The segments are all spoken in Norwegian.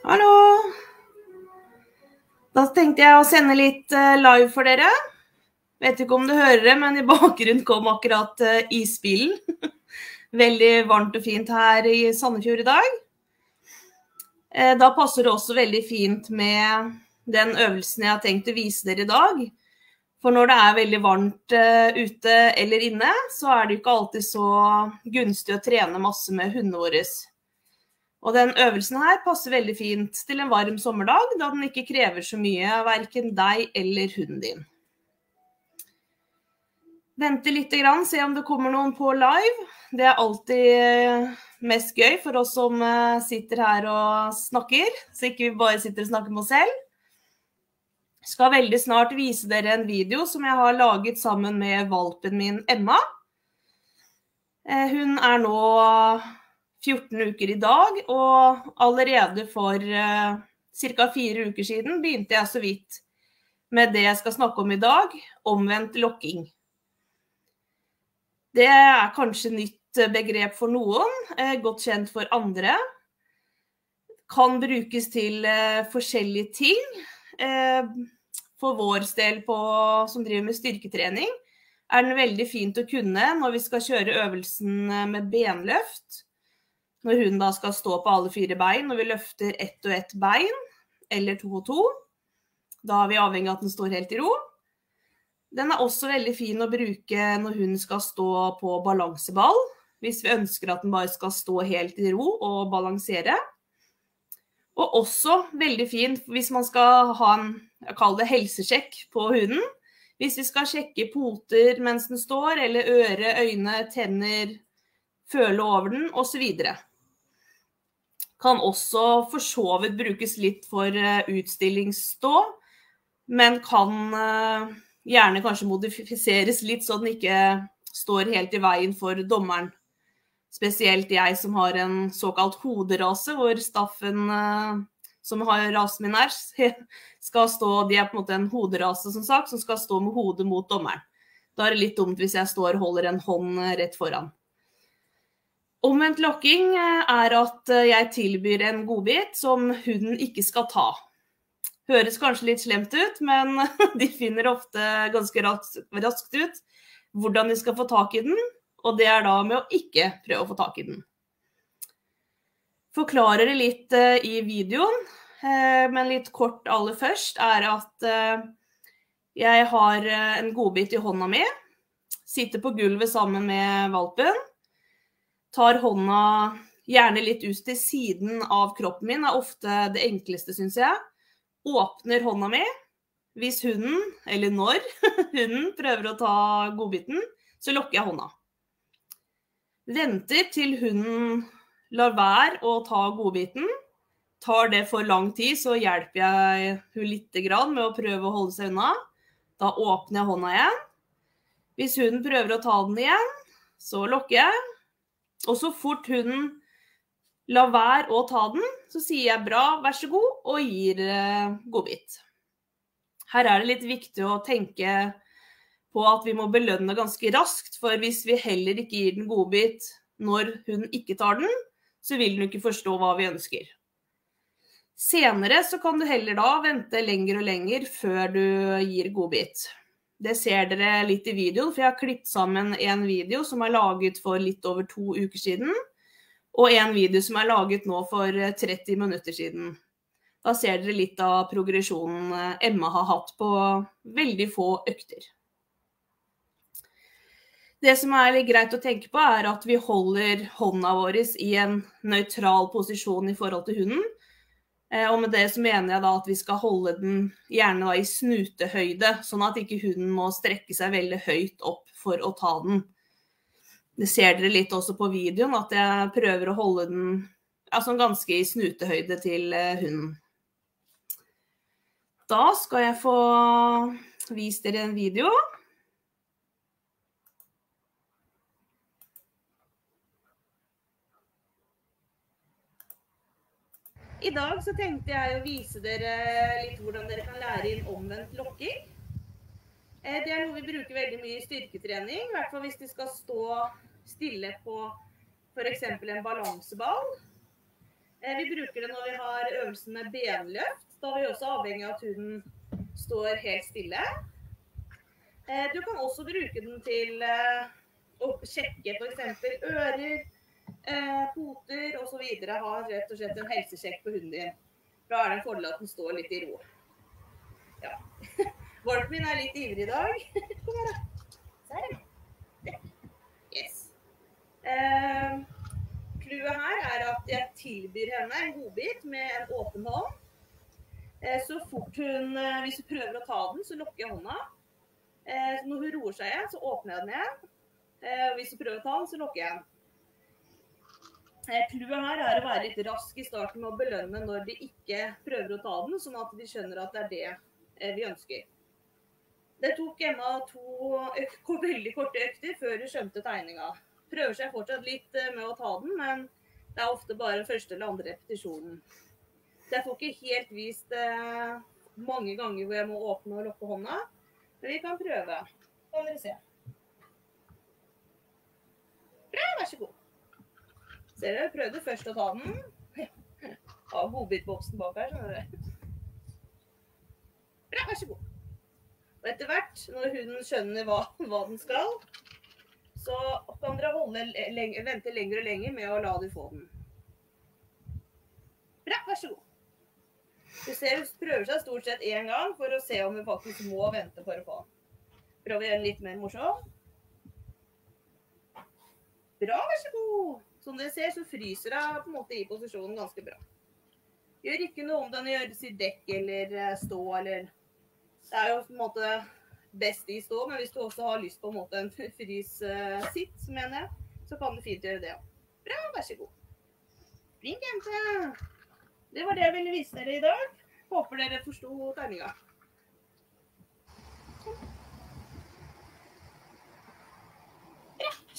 Hallo. Da tenkte jeg å sende litt eh, live for dere. Vet ikke om du hører det, men i bakgrunnen kom akkurat uh, isbilen. veldig varmt og fint her i Sandefjord i dag. Eh, da passer det også veldig fint med den øvelsen jeg har tenkt å vise dere i dag. For når det er veldig varmt ute eller inne, så er det ikke alltid så gunstig å trene masse med hundene våre. Og den øvelsen her passer veldig fint til en varm sommerdag, da den ikke krever så mye av verken deg eller hunden din. Vente litt, se om det kommer noen på live. Det er alltid mest gøy for oss som eh, sitter her og snakker, så ikke vi bare sitter og snakker med oss selv. Jeg skal veldig snart vise dere en video som jeg har laget sammen med valpen min Emma. Eh, hun er nå 14 uker i dag, og allerede for uh, ca. fire uker siden begynte jeg så vidt med det jeg skal snakke om i dag, omvendt lokking. Det er kanskje nytt begrep for noen, eh, godt kjent for andre. Kan brukes til eh, forskjellige ting. Eh, for vår del på, som driver med styrketrening, er den veldig fint å kunne når vi skal kjøre øvelsen med benløft. Når hun da skal stå på alle fire bein, og vi løfter ett og ett bein, eller to og to. Da er vi avhengig av at den står helt i ro. Den er også veldig fin å bruke når hun skal stå på balanseball. Hvis vi ønsker at den bare skal stå helt i ro og balansere. Og også veldig fin hvis man skal ha en jeg kaller det helsesjekk på hunden. Hvis vi skal sjekke poter mens den står, eller øre, øyne, tenner, føle over den osv. Kan også for så vidt brukes litt for eh, utstillingsstå, men kan eh, gjerne kanskje modifiseres litt så den ikke står helt i veien for dommeren. Spesielt jeg som har en såkalt hoderase, hvor Staffen, eh, som har rasen min er, skal stå De er på en måte en hoderase, som sagt, som skal stå med hodet mot dommeren. Da er det litt dumt hvis jeg står og holder en hånd rett foran. Omvendt lokking eh, er at eh, jeg tilbyr en godbit som hunden ikke skal ta. Høres kanskje litt slemt ut, men de finner ofte ganske raskt ut hvordan de skal få tak i den, og det er da med å ikke prøve å få tak i den. Forklarer det litt eh, i videoen, men litt kort aller først, er at jeg har en godbit i hånda mi, sitter på gulvet sammen med valpen tar hånda gjerne litt ut til siden av kroppen min, er ofte det enkleste, syns jeg. Åpner hånda mi. Hvis hunden, eller når hunden, prøver å ta godbiten, så lukker jeg hånda. Venter til hunden lar være å ta godbiten. Tar det for lang tid, så hjelper jeg hun litt med å prøve å holde seg unna. Da åpner jeg hånda igjen. Hvis hunden prøver å ta den igjen, så lukker jeg. Og så fort hunden lar være å ta den, så sier jeg bra, vær så god, og gir uh, godbit. Her er det litt viktig å tenke på at vi må belønne ganske raskt, for hvis vi heller ikke gir den godbit når hunden ikke tar den, så vil den ikke forstå hva vi ønsker. Senere så kan du heller da vente lenger og lenger før du gir godbit. Det ser dere litt i videoen, for jeg har klippet sammen en video som er laget for litt over to uker siden, og en video som er laget nå for 30 eh, minutter siden. Da ser dere litt av progresjonen eh, Emma har hatt på veldig få økter. Det som er litt greit å tenke på, er at vi holder hånda vår i en nøytral posisjon i forhold til hunden. Eh, og med det så mener jeg da at vi skal holde den gjerne da i snutehøyde, sånn at ikke hunden må strekke seg veldig høyt opp for å ta den. Det ser dere litt også på videoen, at jeg prøver å holde den sånn ganske i snutehøyde til eh, hunden. Da skal jeg få vist dere en video. I dag så tenkte jeg å vise dere litt hvordan dere kan lære inn omvendt lokking. Eh, det er noe vi bruker veldig mye i styrketrening, i hvert fall hvis de skal stå stille på f.eks. en balanseball. Eh, vi bruker det når vi har øvelsen med benløft. Da er vi også avhengig av at hunden står helt stille. Eh, du kan også bruke den til å sjekke f.eks. ører, poter osv. har rett og slett en helsesjekk på hunden din. Da er det en fordel at den står litt i ro. Ja. Valpen min er litt ivrig i dag. Kom her, da. Der. Yes. Eh, Clouet her er at jeg tilbyr henne en godbit med en åpen hånd. Eh, så fort hun eh, Hvis hun prøver å ta den, så lukker jeg hånda. Eh, når hun roer seg igjen, så åpner jeg den igjen. Eh, hvis hun prøver å ta den, så lukker jeg den. Eh, clouet her er å være litt rask i starten med å belønne når de ikke prøver å ta den, sånn at de skjønner at det er det eh, vi ønsker. Det tok Emma to veldig korte økter før hun skjønte tegninga prøver seg fortsatt litt eh, med å ta den, men det er ofte bare første eller andre repetisjonen. Så jeg får ikke helt vist eh, mange ganger hvor jeg må åpne og lukke hånda. Men vi kan prøve. Kan dere se. Bra, vær så god. Ser dere, prøvde først å ta den. Har godbitboksen bak her, skjønner dere. Bra, vær så god. Og etter hvert, når hunden skjønner hva, hva den skal, så kan dere holde, lenge, vente lenger og lenger med å la dem få den. Bra, vær så god. Du ser hun prøver seg stort sett én gang for å se om hun faktisk må vente for å få den. Prøver å gjøre den litt mer morsom. Bra, vær så god. Som dere ser, så fryser hun på en måte i posisjonen ganske bra. Gjør ikke noe om den gjøres i dekk eller eh, stå eller Det er jo på en måte best i stå, men hvis du også har lyst på en måte en frys-sitt, uh, mener jeg, så kan du fint gjøre det òg. Bra, vær så god. Flink jente. Det var det jeg ville vise dere i dag. Håper dere forsto tegninga.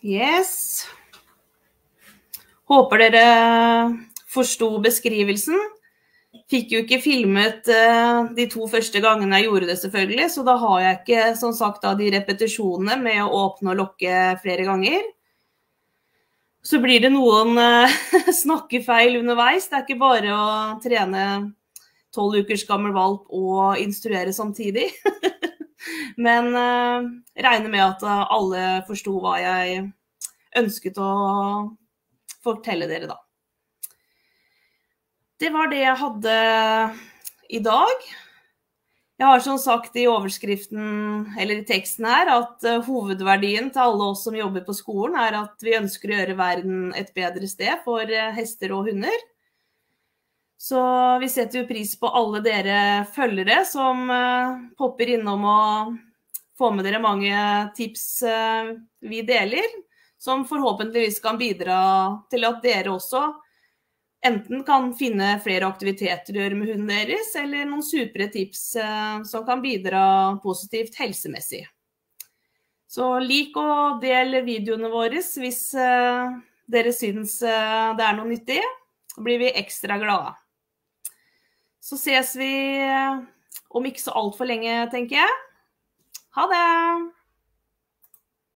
Yes. Håper dere forsto beskrivelsen. Fikk jo ikke filmet uh, de to første gangene jeg gjorde det, selvfølgelig. Så da har jeg ikke som sagt, da, de repetisjonene med å åpne og lukke flere ganger. Så blir det noen uh, snakkefeil underveis. Det er ikke bare å trene tolv ukers gammel valp og instruere samtidig. Men uh, regner med at alle forsto hva jeg ønsket å fortelle dere, da. Det var det jeg hadde i dag. Jeg har som sagt i overskriften, eller i teksten her, at uh, hovedverdien til alle oss som jobber på skolen, er at vi ønsker å gjøre verden et bedre sted for uh, hester og hunder. Så vi setter jo pris på alle dere følgere som uh, popper innom og får med dere mange tips vi deler, som forhåpentligvis kan bidra til at dere også enten kan finne flere aktiviteter å gjøre med hunden deres, eller noen supre tips eh, som kan bidra positivt helsemessig. Så lik og del videoene våre hvis eh, dere syns eh, det er noe nyttig. Da blir vi ekstra glade. Så ses vi om ikke så altfor lenge, tenker jeg. Ha det!